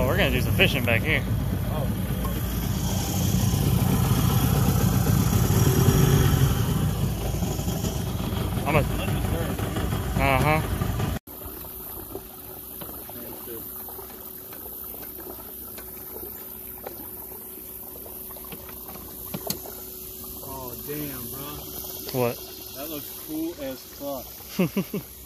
Oh, we're gonna do some fishing back here. Oh. I'm a, uh-huh. Oh damn, bro. What? That looks cool as fuck.